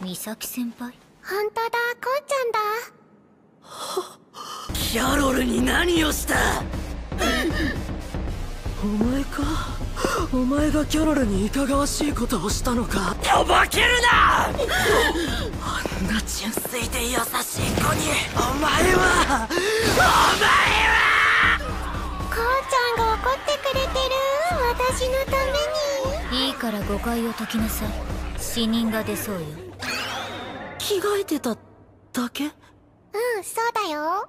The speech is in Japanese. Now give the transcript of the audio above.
美咲先輩？本当だこうちゃんだ。キャロルに何をした？お前か？お前がキャロルにいかがわしいことをしたのか？とぼけるな！あんな純粋で優しい子にお前は！お前は！こうちゃんが怒ってくれてる。私のために。いいから誤解を解きなさい。死人が出そうよ着替えてただけ？うんそうだよ。